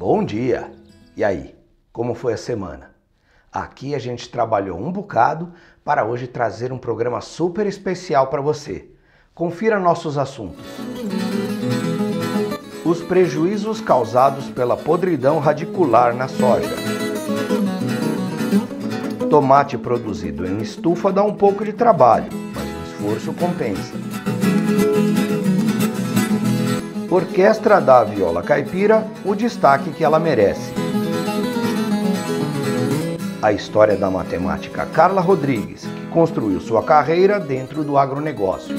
Bom dia! E aí, como foi a semana? Aqui a gente trabalhou um bocado para hoje trazer um programa super especial para você. Confira nossos assuntos. Os prejuízos causados pela podridão radicular na soja. Tomate produzido em estufa dá um pouco de trabalho, mas o esforço compensa. Orquestra da Viola Caipira o destaque que ela merece. A história da matemática Carla Rodrigues, que construiu sua carreira dentro do agronegócio.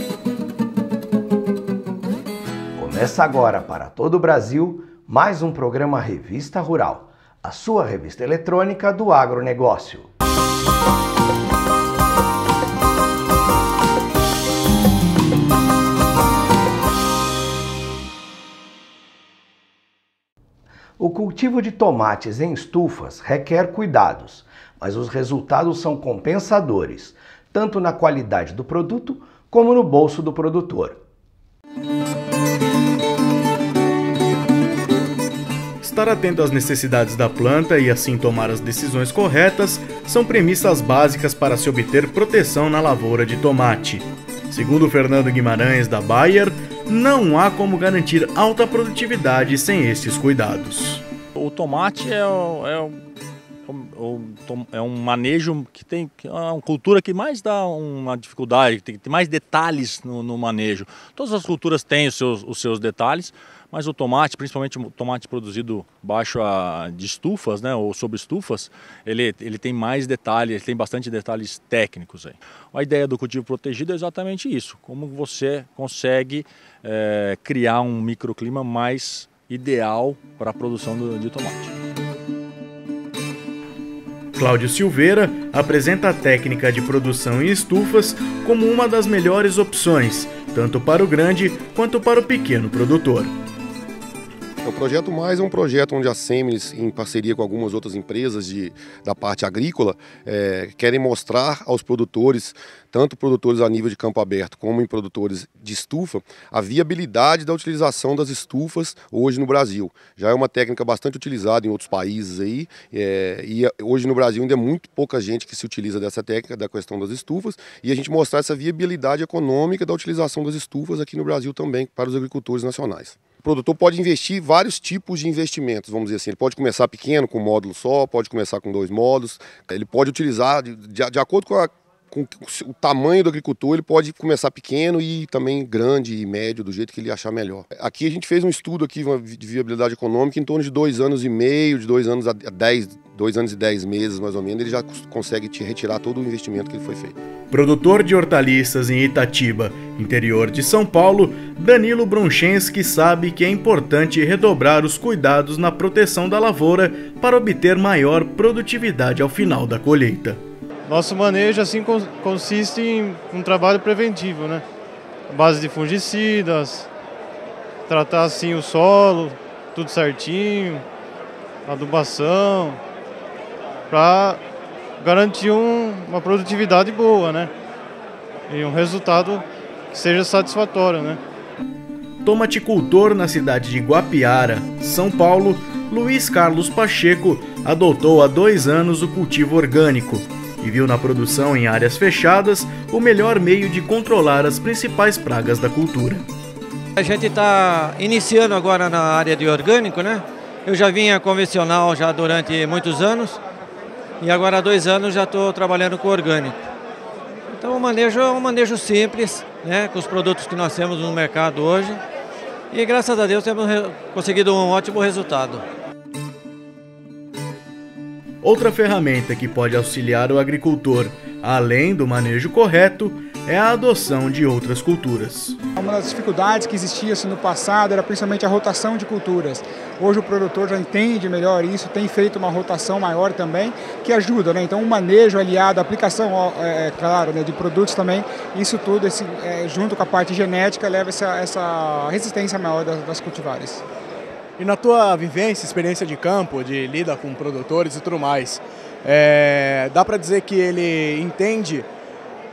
Começa agora para todo o Brasil mais um programa Revista Rural, a sua revista eletrônica do agronegócio. O cultivo de tomates em estufas requer cuidados, mas os resultados são compensadores, tanto na qualidade do produto como no bolso do produtor. Estar atento às necessidades da planta e assim tomar as decisões corretas são premissas básicas para se obter proteção na lavoura de tomate. Segundo Fernando Guimarães da Bayer, não há como garantir alta produtividade sem estes cuidados. O tomate é, é, é um manejo que tem é uma cultura que mais dá uma dificuldade, tem mais detalhes no, no, manejo. Todas as culturas têm os seus, os seus detalhes, mas o tomate, principalmente o tomate produzido baixo a, de estufas, né, ou sobre estufas, ele, ele tem mais detalhes, ele tem bastante detalhes técnicos aí. A ideia do cultivo protegido é exatamente isso, como você consegue é, criar um microclima mais ideal para a produção do, de tomate. Cláudio Silveira apresenta a técnica de produção em estufas como uma das melhores opções, tanto para o grande quanto para o pequeno produtor. O projeto Mais é um projeto onde a Semines, em parceria com algumas outras empresas de, da parte agrícola, é, querem mostrar aos produtores, tanto produtores a nível de campo aberto como em produtores de estufa, a viabilidade da utilização das estufas hoje no Brasil. Já é uma técnica bastante utilizada em outros países aí, é, e hoje no Brasil ainda é muito pouca gente que se utiliza dessa técnica, da questão das estufas, e a gente mostrar essa viabilidade econômica da utilização das estufas aqui no Brasil também para os agricultores nacionais. O produtor pode investir vários tipos de investimentos, vamos dizer assim. Ele pode começar pequeno, com um módulo só, pode começar com dois módulos. Ele pode utilizar, de, de, acordo com, a, com, o tamanho do agricultor, ele pode começar pequeno e também grande e médio, do jeito que ele achar melhor. Aqui a gente fez um estudo aqui de viabilidade econômica em torno de dois anos e meio, de dois anos a dez, dois anos e dez meses mais ou menos, ele já consegue te retirar todo o investimento que ele foi feito. Produtor de hortaliças em Itatiba, interior de São Paulo, Danilo Bronchensky sabe que é importante redobrar os cuidados na proteção da lavoura para obter maior produtividade ao final da colheita. Nosso manejo assim consiste em um trabalho preventivo, né? base de fungicidas, tratar assim o solo, tudo certinho, adubação, para garantir um, uma produtividade boa, né? E um resultado que seja satisfatório, né? Tomaticultor na cidade de Guapiara, São Paulo, Luiz Carlos Pacheco adotou há dois anos o cultivo orgânico e viu na produção em áreas fechadas o melhor meio de controlar as principais pragas da cultura. A gente está iniciando agora na área de orgânico, né? Eu já vinha convencional já durante muitos anos e agora há dois anos já estou trabalhando com orgânico. Então o manejo é um manejo simples, né, com os produtos que nós temos no mercado hoje. E graças a Deus temos conseguido um ótimo resultado. Outra ferramenta que pode auxiliar o agricultor, além do manejo correto, é a adoção de outras culturas. Uma das dificuldades que existia assim, no passado era principalmente a rotação de culturas. Hoje o produtor já entende melhor isso, tem feito uma rotação maior também, que ajuda. Né? Então o manejo aliado, a aplicação, é, é, claro, né, de produtos também, isso tudo, esse, é, junto com a parte genética, leva essa, essa resistência maior das, das cultivares. E na tua vivência, experiência de campo, de lida com produtores e tudo mais, é, dá para dizer que ele entende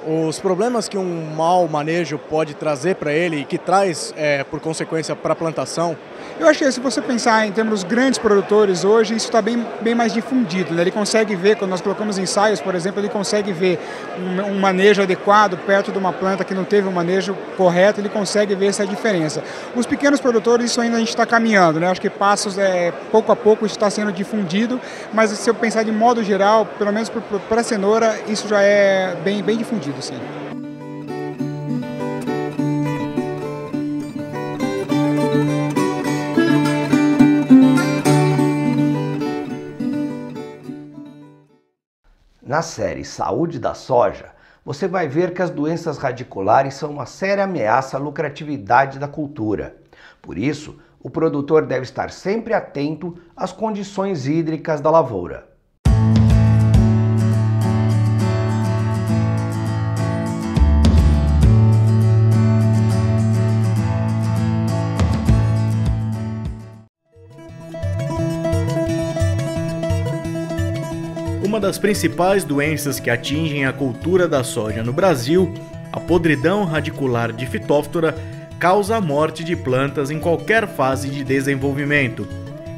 os problemas que um mau manejo pode trazer para ele e que traz, é, por consequência, para a plantação? Eu acho que se você pensar em termos grandes produtores hoje, isso está bem, bem mais difundido. Né? Ele consegue ver, quando nós colocamos ensaios, por exemplo, ele consegue ver um, manejo adequado perto de uma planta que não teve um manejo correto, ele consegue ver essa diferença. Os pequenos produtores, isso ainda a gente está caminhando, né? acho que passos, é, pouco a pouco, isso está sendo difundido, mas se eu pensar de modo geral, pelo menos para a cenoura, isso já é bem, bem difundido, sim. Na série Saúde da Soja, você vai ver que as doenças radiculares são uma séria ameaça à lucratividade da cultura. Por isso, o produtor deve estar sempre atento às condições hídricas da lavoura. Uma das principais doenças que atingem a cultura da soja no Brasil, a podridão radicular de Phytophthora, causa a morte de plantas em qualquer fase de desenvolvimento,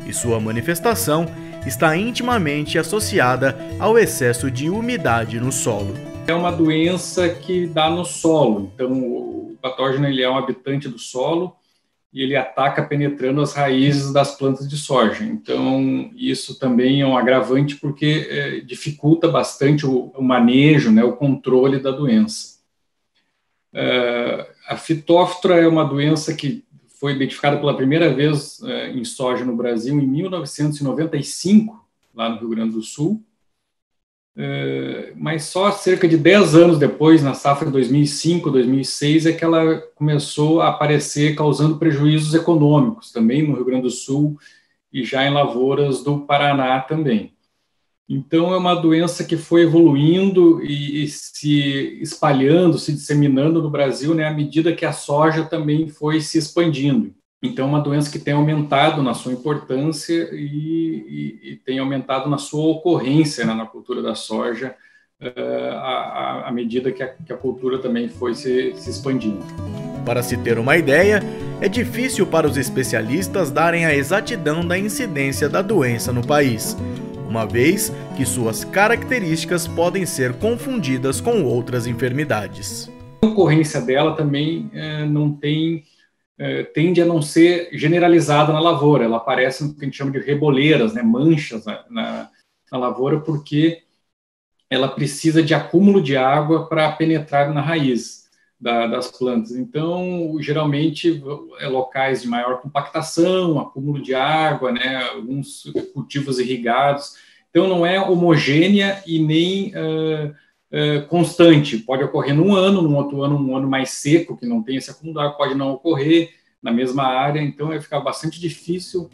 e sua manifestação está intimamente associada ao excesso de umidade no solo. É uma doença que dá no solo, então o patógeno ele é um habitante do solo e ele ataca penetrando as raízes das plantas de soja. Então, isso também é um agravante porque é, dificulta bastante o, o, manejo, né, o controle da doença. É, a fitóftora é uma doença que foi identificada pela primeira vez é, em soja no Brasil em 1995, lá no Rio Grande do Sul, mas só cerca de 10 anos depois, na safra 2005, 2006, é que ela começou a aparecer causando prejuízos econômicos, também no Rio Grande do Sul e já em lavouras do Paraná também. Então, é uma doença que foi evoluindo e, e se espalhando, se disseminando no Brasil, né, à medida que a soja também foi se expandindo. Então, é uma doença que tem aumentado na sua importância e, e, e tem aumentado na sua ocorrência né, na cultura da soja, uh, à, à, medida que a, que a, cultura também foi se, se expandindo. Para se ter uma ideia, é difícil para os especialistas darem a exatidão da incidência da doença no país, uma vez que suas características podem ser confundidas com outras enfermidades. A ocorrência dela também uh, não tem tende a não ser generalizada na lavoura. Ela aparece no que a gente chama de reboleiras, né, manchas na, na, na lavoura, porque ela precisa de acúmulo de água para penetrar na raiz da, das plantas. Então, geralmente, é locais de maior compactação, acúmulo de água, né, alguns cultivos irrigados. Então, não é homogênea e nem uh, uh, constante. Pode ocorrer num ano, num outro ano, um ano mais seco, que não tem esse acumular, pode não ocorrer na mesma área, então vai ficar bastante difícil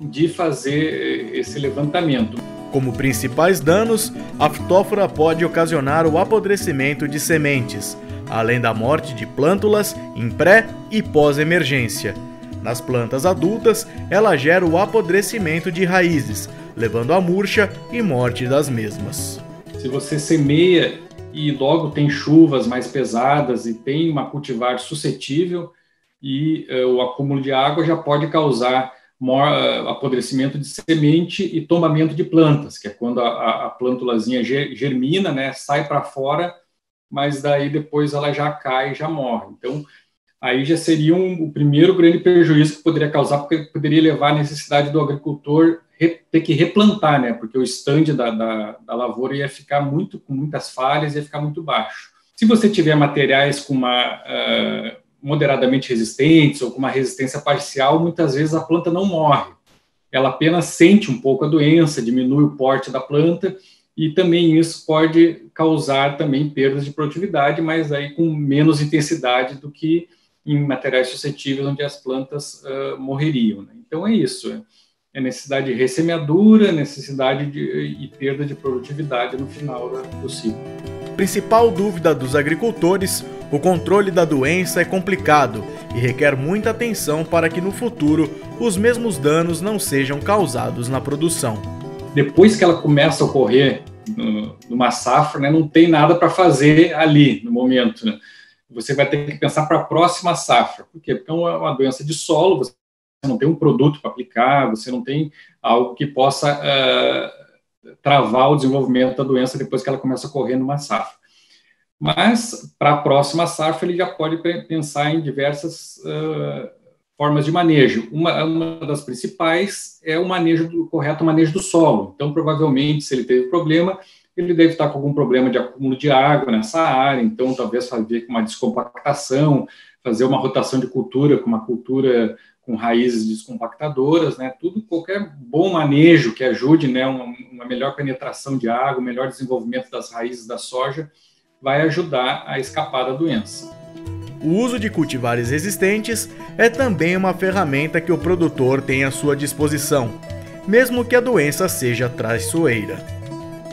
de fazer esse levantamento. Como principais danos, a fitófora pode ocasionar o apodrecimento de sementes, além da morte de plântulas em pré e pós-emergência. Nas plantas adultas, ela gera o apodrecimento de raízes, levando à murcha e morte das mesmas. Se você semeia e logo tem chuvas mais pesadas e tem uma cultivar suscetível e uh, o acúmulo de água já pode causar maior, uh, apodrecimento de semente e tombamento de plantas, que é quando a, a plântulazinha germina, né, sai para fora, mas daí depois ela já cai e já morre. Então, aí já seria um, o primeiro grande prejuízo que poderia causar, porque poderia levar à necessidade do agricultor ter que replantar, né? Porque o stand da, da, da, lavoura ia ficar muito com muitas falhas, ia ficar muito baixo. Se você tiver materiais com uma uh, moderadamente resistentes ou com uma resistência parcial, muitas vezes a planta não morre. Ela apenas sente um pouco a doença, diminui o porte da planta e também isso pode causar também perdas de produtividade, mas aí com menos intensidade do que em materiais suscetíveis onde as plantas uh, morreriam. Né? Então é isso. É necessidade de ressemeadura, necessidade de, e perda de produtividade no final do ciclo. Principal dúvida dos agricultores: o controle da doença é complicado e requer muita atenção para que no futuro os mesmos danos não sejam causados na produção. Depois que ela começa a ocorrer numa safra, né, não tem nada para fazer ali no momento. Né? Você vai ter que pensar para a próxima safra. Por quê? Porque é uma doença de solo, você não tem um produto para aplicar, você não tem algo que possa uh, travar o desenvolvimento da doença depois que ela começa a correr numa safra. Mas, para a próxima safra, ele já pode pensar em diversas uh, formas de manejo. Uma, uma, das principais é o manejo do correto manejo do solo. Então, provavelmente, se ele teve problema, ele deve estar com algum problema de acúmulo de água nessa área, então talvez fazer uma descompactação, fazer uma rotação de cultura com uma cultura com raízes descompactadoras, né? Tudo, qualquer bom manejo que ajude, né, uma, uma melhor penetração de água, melhor desenvolvimento das raízes da soja, vai ajudar a escapar da doença. O uso de cultivares resistentes é também uma ferramenta que o produtor tem à sua disposição, mesmo que a doença seja traiçoeira.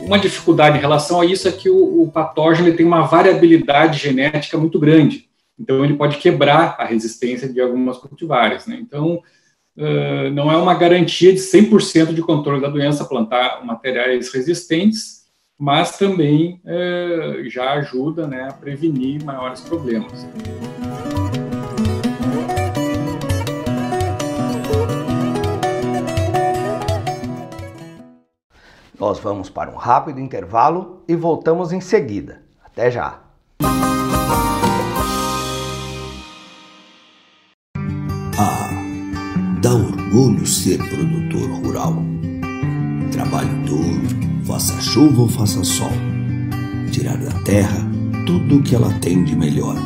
Uma dificuldade em relação a isso é que o, o patógeno tem uma variabilidade genética muito grande. Então, ele pode quebrar a resistência de algumas cultivares. Né? Então, uh, não é uma garantia de 100% de controle da doença plantar materiais resistentes, mas também é, já ajuda né, a prevenir maiores problemas. Nós vamos para um rápido intervalo e voltamos em seguida. Até já! Ser produtor rural. Trabalho duro faça chuva ou faça sol, tirar da terra tudo o que ela tem de melhor,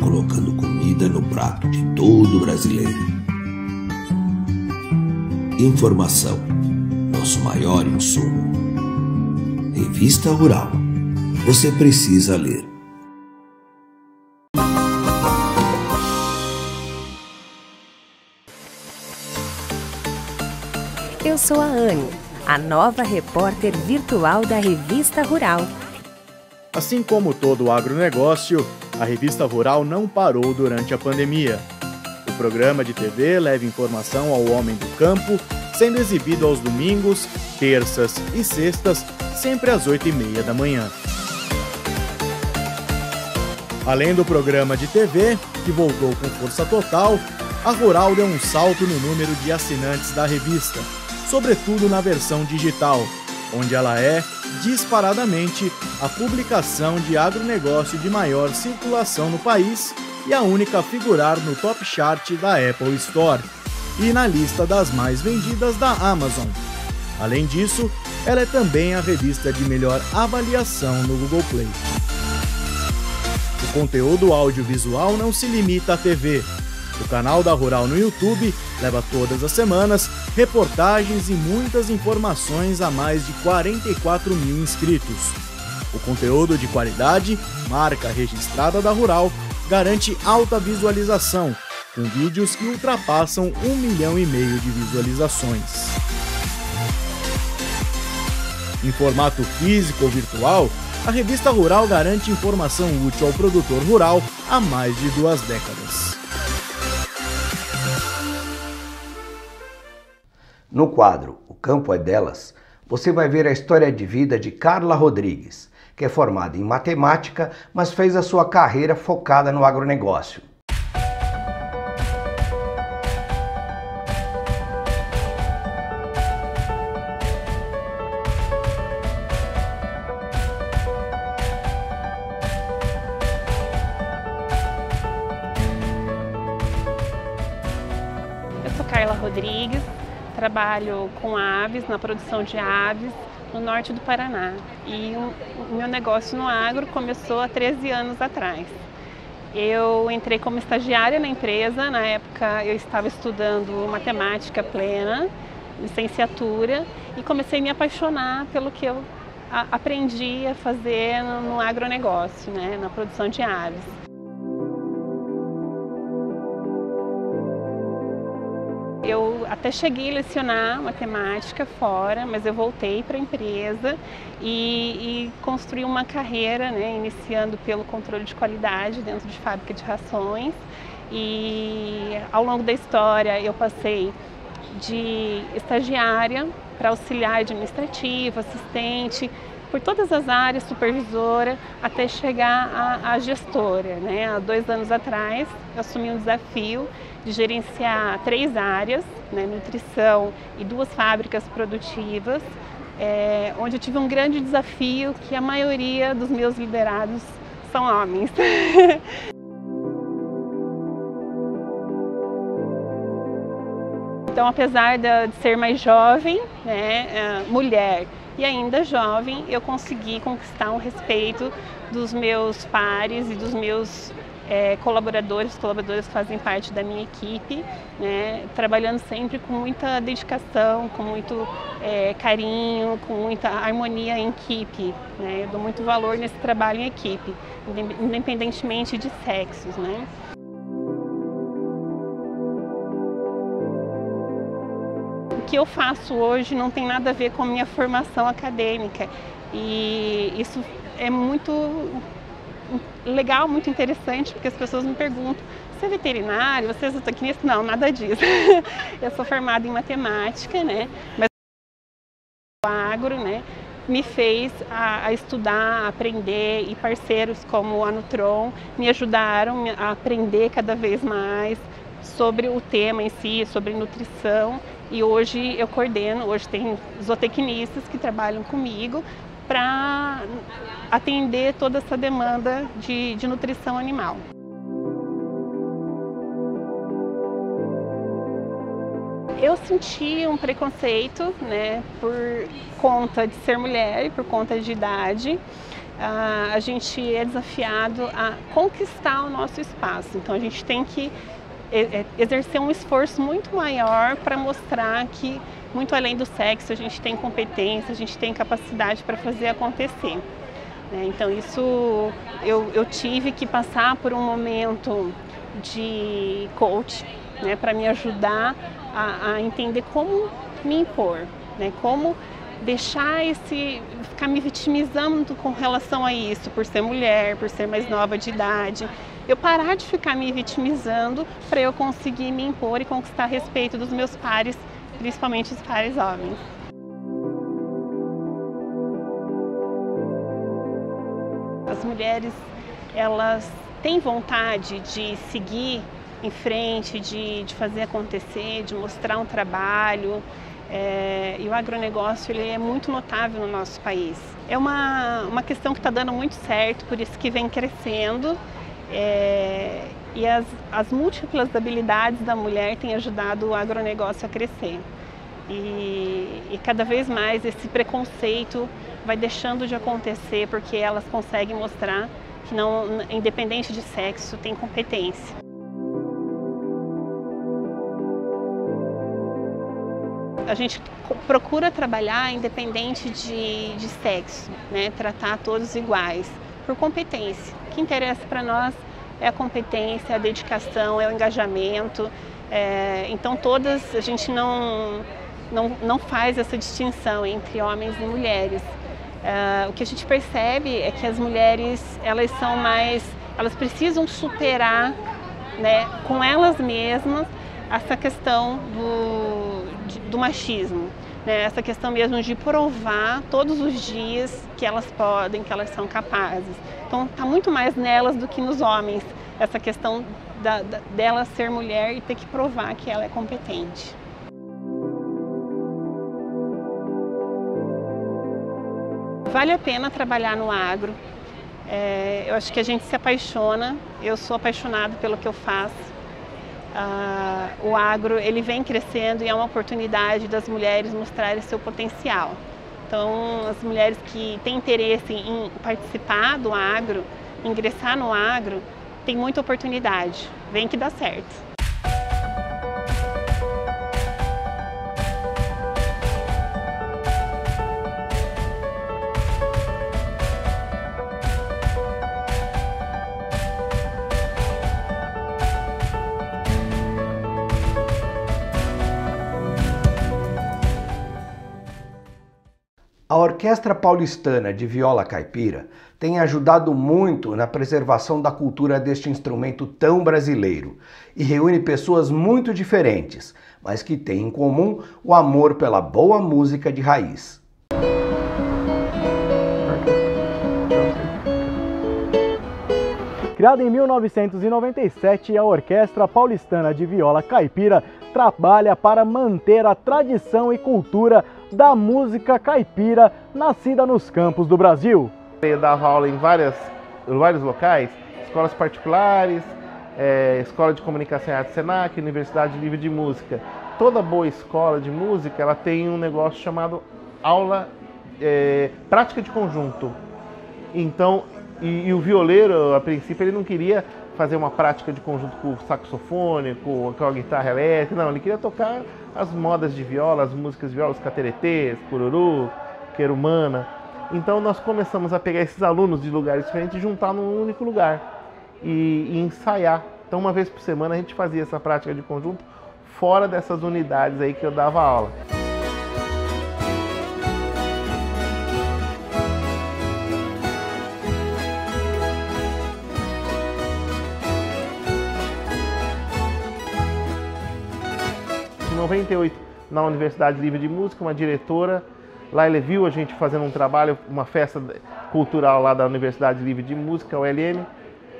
colocando comida no prato de todo brasileiro. Informação, nosso maior insumo. Revista Rural. Você precisa ler. Eu sou a Anne a nova repórter virtual da Revista Rural. Assim como todo o agronegócio, a Revista Rural não parou durante a pandemia. O programa de TV leva informação ao homem do campo, sendo exibido aos domingos, terças e sextas, sempre às 8 e meia da manhã. Além do programa de TV, que voltou com força total, a Rural deu um salto no número de assinantes da revista sobretudo na versão digital, onde ela é, disparadamente, a publicação de agronegócio de maior circulação no país e a única a figurar no top chart da Apple Store e na lista das mais vendidas da Amazon. Além disso, ela é também a revista de melhor avaliação no Google Play. O conteúdo audiovisual não se limita à TV, o canal da Rural no YouTube leva todas as semanas reportagens e muitas informações a mais de 44 mil inscritos. O conteúdo de qualidade, marca registrada da Rural, garante alta visualização, com vídeos que ultrapassam um milhão e meio de visualizações. Em formato físico ou virtual, a revista Rural garante informação útil ao produtor rural há mais de duas décadas. No quadro O Campo é Delas, você vai ver a história de vida de Carla Rodrigues, que é formada em matemática, mas fez a sua carreira focada no agronegócio. Eu sou Carla Rodrigues, trabalho com aves, na produção de aves no norte do Paraná. E o meu negócio no agro começou há 13 anos atrás. Eu entrei como estagiária na empresa, na época eu estava estudando matemática plena, licenciatura, e comecei a me apaixonar pelo que eu aprendi a fazer no agronegócio, né, na produção de aves. Até cheguei a lecionar matemática fora, mas eu voltei para a empresa e, e, construí uma carreira, né, iniciando pelo controle de qualidade dentro de fábrica de rações. E ao longo da história eu passei de estagiária para auxiliar administrativo, assistente, por todas as áreas, supervisora, até chegar à, gestora. Né? Há dois anos atrás, eu assumi um desafio de gerenciar três áreas, né? nutrição e duas fábricas produtivas, é, onde eu tive um grande desafio que a maioria dos meus liderados são homens. Então, apesar de ser mais jovem, né, é, mulher e ainda jovem, eu consegui conquistar o respeito dos meus pares e dos meus é, colaboradores, colaboradores que fazem parte da minha equipe, né, trabalhando sempre com muita dedicação, com muito é, carinho, com muita harmonia em equipe. Né, eu dou muito valor nesse trabalho em equipe, independentemente de sexos. Né. Que eu faço hoje não tem nada a ver com a minha formação acadêmica. E isso é muito legal, muito interessante, porque as pessoas me perguntam: você é veterinário? Você é zootecnista? Não, nada disso. eu sou formada em matemática, né? Mas o agro, né? Me fez a, a, estudar, a aprender e parceiros como a Nutron me ajudaram a aprender cada vez mais sobre o tema em si, sobre nutrição e hoje eu coordeno, hoje tem zootecnistas que trabalham comigo para atender toda essa demanda de, de nutrição animal. eu senti um preconceito, né, por conta de ser mulher e por conta de idade. Uh, a gente é desafiado a conquistar o nosso espaço. Então a gente tem que exercer um esforço muito maior para mostrar que, muito além do sexo, a gente tem competência, a gente tem capacidade para fazer acontecer. Né? Então, isso eu, eu tive que passar por um momento de coach né, para me ajudar a, a, entender como me impor, né, como deixar esse ficar me vitimizando com relação a isso, por ser mulher, por ser mais nova de idade eu parar de ficar me vitimizando para eu conseguir me impor e conquistar respeito dos meus pares, principalmente os pares homens. As mulheres, elas têm vontade de seguir em frente, de, de fazer acontecer, de mostrar um trabalho. É, e o agronegócio ele é muito notável no nosso país. É uma, uma questão que está dando muito certo, por isso que vem crescendo é, e as, as múltiplas habilidades da mulher têm ajudado o agronegócio a crescer. E, e, cada vez mais esse preconceito vai deixando de acontecer porque elas conseguem mostrar que não, independente de sexo, tem competência. A gente procura trabalhar independente de, de sexo, né? tratar todos iguais por competência. O que interessa para nós é a competência, a dedicação, é o engajamento. É, então todas a gente não, não, não faz essa distinção entre homens e mulheres. É, o que a gente percebe é que as mulheres elas são mais, elas precisam superar né, com elas mesmas essa questão do, do machismo né, essa questão mesmo de provar todos os dias que elas podem, que elas são capazes. Então está muito mais nelas do que nos homens, essa questão da, da, dela ser mulher e ter que provar que ela é competente. Vale a pena trabalhar no agro. É, eu acho que a gente se apaixona. Eu sou apaixonada pelo que eu faço o agro ele vem crescendo e é uma oportunidade das mulheres mostrarem seu potencial. Então, as mulheres que têm interesse em participar do agro, ingressar no agro, tem muita oportunidade. Vem que dá certo. Orquestra Paulistana de Viola Caipira tem ajudado muito na preservação da cultura deste instrumento tão brasileiro e reúne pessoas muito diferentes, mas que têm em comum o amor pela boa música de raiz. Criada em 1997, a Orquestra Paulistana de Viola Caipira trabalha para manter a tradição e cultura da música caipira nascida nos campos do Brasil. Eu dava aula em, várias, em vários locais, escolas particulares, é, Escola de Comunicação e Arte Senac, Universidade Livre de Música. Toda boa escola de música ela tem um negócio chamado aula é, prática de conjunto. Então e, e, o violeiro, a princípio, ele não queria fazer uma prática de conjunto com o saxofone, com, a guitarra elétrica, não, ele queria tocar as modas de viola, as músicas de viola, os cateretês, cururu, querumana. Então nós começamos a pegar esses alunos de lugares diferentes e juntar num único lugar e, e ensaiar. Então uma vez por semana a gente fazia essa prática de conjunto fora dessas unidades aí que eu dava aula. 98 na Universidade Livre de Música, uma diretora. Lá ele viu a gente fazendo um trabalho, uma festa cultural lá da Universidade Livre de Música, ULM.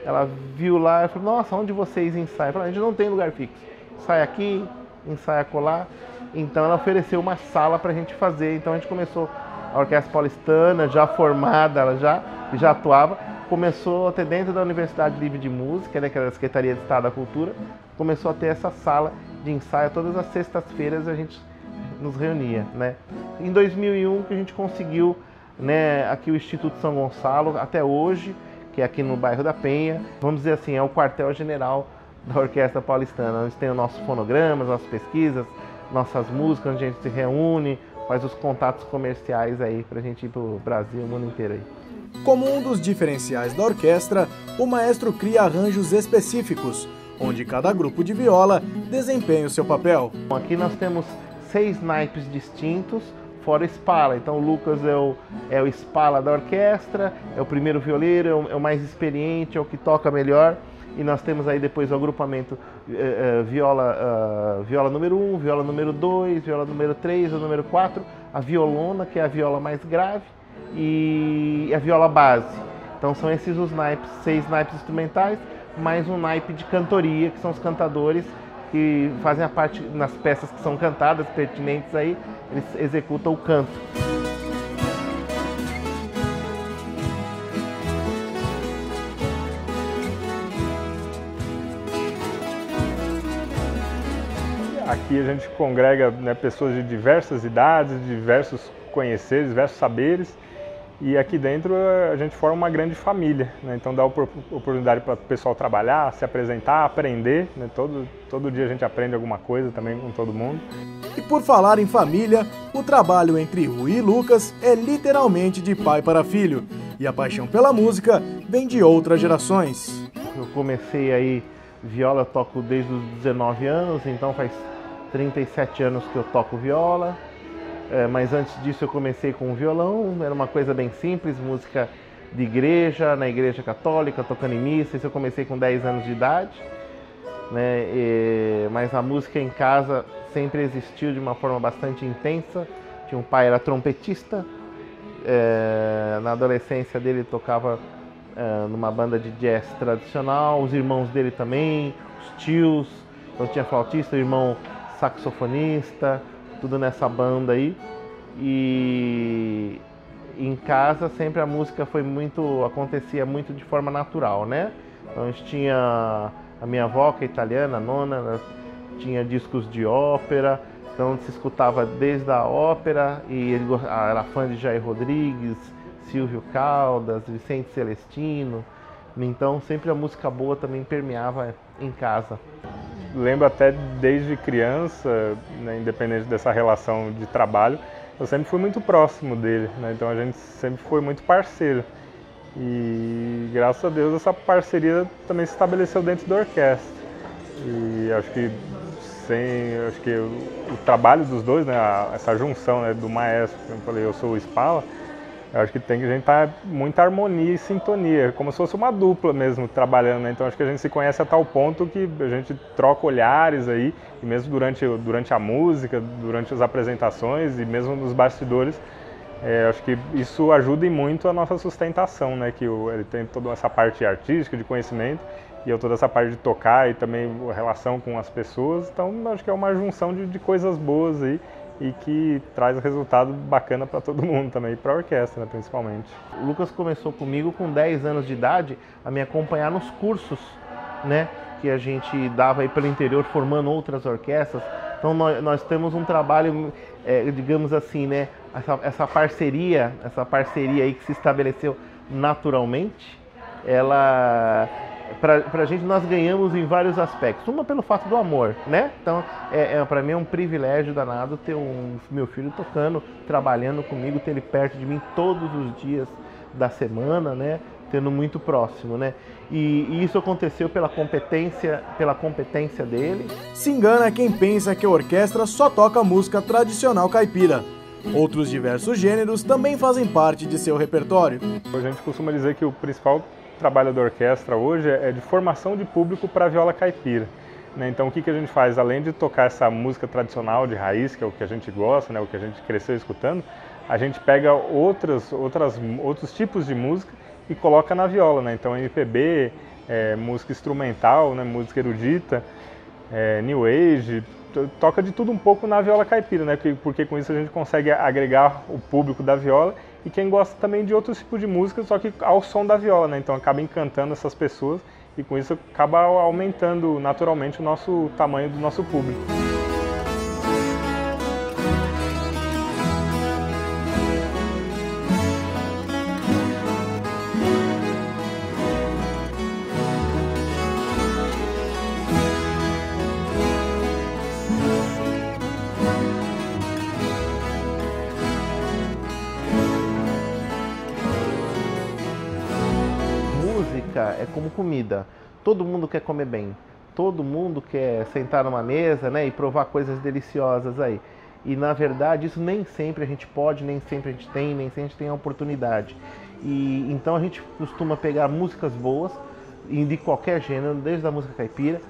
Ela viu lá e falou, nossa, onde vocês ensaiam? Falei, a gente não tem lugar fixo. Ensaia aqui, ensaia colar. Então ela ofereceu uma sala para a gente fazer. Então a gente começou a Orquestra Paulistana, já formada, ela já, já atuava. Começou a ter dentro da Universidade Livre de Música, né, que era a Secretaria de Estado da Cultura, começou a ter essa sala de ensaio todas as sextas-feiras a gente nos reunia, né? Em 2001 que a gente conseguiu, né, aqui o Instituto São Gonçalo até hoje, que é aqui no bairro da Penha, vamos dizer assim, é o quartel-general da Orquestra Paulistana, onde tem os nossos fonogramas, nossas pesquisas, nossas músicas, onde a gente se reúne, faz os contatos comerciais aí pra gente ir pro Brasil, o mundo inteiro aí. Como um dos diferenciais da orquestra, o maestro cria arranjos específicos onde cada grupo de viola desempenha o seu papel. Aqui nós temos seis naipes distintos, fora Spala. Então o Lucas é o, é o Spala da orquestra, é o primeiro violeiro, é o, é o mais experiente, é o que toca melhor. E nós temos aí depois o agrupamento eh, eh, viola, uh, viola número 1, um, viola número 2, viola número 3, o número 4, a violona, que é a viola mais grave, e a viola base. Então são esses os naipes, seis naipes instrumentais mais um naipe de cantoria, que são os cantadores que fazem a parte nas peças que são cantadas, pertinentes aí, eles executam o canto. Aqui a gente congrega né, pessoas de diversas idades, diversos conheceres, diversos saberes e aqui dentro a gente forma uma grande família, né? então dá oportunidade para o pessoal trabalhar, se apresentar, aprender. Né? Todo, todo dia a gente aprende alguma coisa também com todo mundo. E por falar em família, o trabalho entre Rui e Lucas é literalmente de pai para filho. E a paixão pela música vem de outras gerações. Eu comecei aí, viola eu toco desde os 19 anos, então faz 37 anos que eu toco viola. É, mas antes disso eu comecei com o violão, era uma coisa bem simples, música de igreja, na igreja católica, tocando em missa, isso eu comecei com 10 anos de idade. Né? E, mas a música em casa sempre existiu de uma forma bastante intensa. Tinha um pai era trompetista, é, na adolescência dele tocava é, numa banda de jazz tradicional, os irmãos dele também, os tios, então tinha flautista, irmão saxofonista, tudo nessa banda aí. E em casa sempre a música foi muito acontecia muito de forma natural, né? Então a gente tinha a minha avó que é italiana, a nona, tinha discos de ópera, então se escutava desde a ópera e ele era fã de Jair Rodrigues, Silvio Caldas, Vicente Celestino. Então sempre a música boa também permeava em casa lembro até desde criança, né, independente dessa relação de trabalho, eu sempre fui muito próximo dele, né, então a gente sempre foi muito parceiro. E graças a Deus essa parceria também se estabeleceu dentro da orquestra. E acho que sem, acho que o, o trabalho dos dois, né, a, essa junção né, do maestro, como eu falei, eu sou o Spala, eu acho que tem que a gente tá muita harmonia e sintonia, como se fosse uma dupla mesmo trabalhando, né? Então acho que a gente se conhece a tal ponto que a gente troca olhares aí, e mesmo durante, durante a música, durante as apresentações e mesmo nos bastidores, é, acho que isso ajuda e muito a nossa sustentação, né? Que o, ele tem toda essa parte artística, de conhecimento, e eu toda essa parte de tocar e também a relação com as pessoas. Então acho que é uma junção de, de coisas boas aí e que traz resultado bacana para todo mundo também, para a orquestra né, principalmente. O Lucas começou comigo com 10 anos de idade a me acompanhar nos cursos, né? Que a gente dava aí pelo interior formando outras orquestras. Então nós, nós temos um trabalho, é, digamos assim, né? Essa, essa parceria, essa parceria aí que se estabeleceu naturalmente, ela para a gente nós ganhamos em vários aspectos. Uma pelo fato do amor, né? Então, é, é para mim é um privilégio danado ter um meu filho tocando, trabalhando comigo, ter ele perto de mim todos os dias da semana, né? Tendo muito próximo, né? E, e isso aconteceu pela competência, pela competência dele. Se engana quem pensa que a orquestra só toca música tradicional caipira. Outros diversos gêneros também fazem parte de seu repertório. A gente costuma dizer que o principal trabalho da orquestra hoje é de formação de público para viola caipira. Né? Então o que, que a gente faz? Além de tocar essa música tradicional de raiz, que é o que a gente gosta, né? o que a gente cresceu escutando, a gente pega outras, outras, outros tipos de música e coloca na viola. Né? Então MPB, é, música instrumental, né? música erudita, é, New Age, toca de tudo um pouco na viola caipira, né? Porque, porque, com isso a gente consegue agregar o público da viola e quem gosta também de outros tipos de música, só que ao som da viola, né? Então acaba encantando essas pessoas e com isso acaba aumentando naturalmente o nosso tamanho do nosso público. É como comida. Todo mundo quer comer bem. Todo mundo quer sentar numa mesa né, e provar coisas deliciosas aí. E na verdade isso nem sempre a gente pode, nem sempre a gente tem, nem sempre a gente tem a oportunidade. E então a gente costuma pegar músicas boas de qualquer gênero, desde a música caipira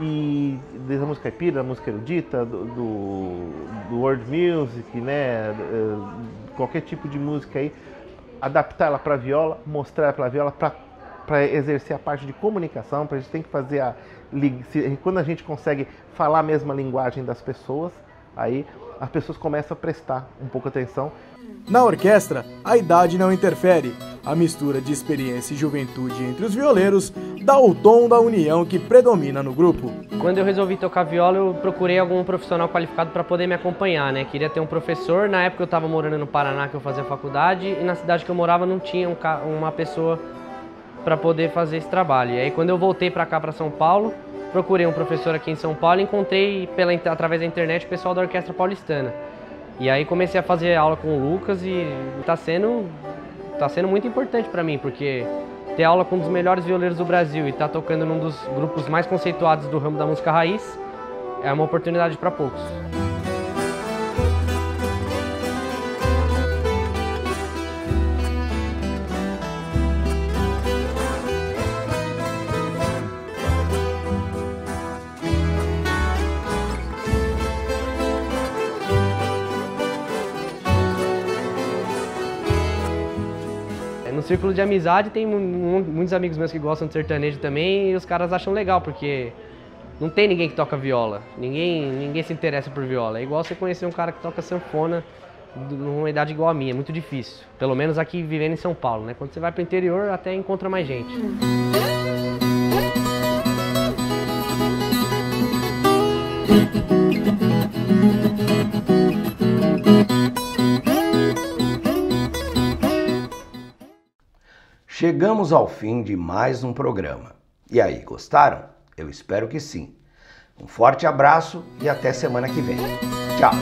e desde a música caipira, da música erudita, do, do, do world music, né, qualquer tipo de música aí, adaptar ela para viola, mostrar para a viola para para exercer a parte de comunicação, para a gente tem que fazer a quando a gente consegue falar a mesma linguagem das pessoas, aí as pessoas começam a prestar um pouco atenção. Na orquestra, a idade não interfere. A mistura de experiência e juventude entre os violeiros dá o tom da união que predomina no grupo. Quando eu resolvi tocar viola, eu procurei algum profissional qualificado para poder me acompanhar, né? Queria ter um professor. Na época eu estava morando no Paraná, que eu fazia faculdade, e na cidade que eu morava não tinha um, uma pessoa para poder fazer esse trabalho. E aí quando eu voltei para cá para São Paulo, procurei um professor aqui em São Paulo e encontrei pela através da internet o pessoal da Orquestra Paulistana. E aí comecei a fazer aula com o Lucas e está sendo tá sendo muito importante para mim, porque ter aula com um dos melhores violeiros do Brasil e estar tá tocando num dos grupos mais conceituados do ramo da música raiz é uma oportunidade para poucos. Círculo de amizade tem muitos amigos meus que gostam de sertanejo também e os caras acham legal, porque não tem ninguém que toca viola, ninguém, ninguém se interessa por viola. É igual você conhecer um cara que toca sanfona numa idade igual a minha, é muito difícil. Pelo menos aqui vivendo em São Paulo, né? Quando você vai para o interior até encontra mais gente. Chegamos ao fim de mais um programa. E aí, gostaram? Eu espero que sim. Um forte abraço e até semana que vem. Tchau!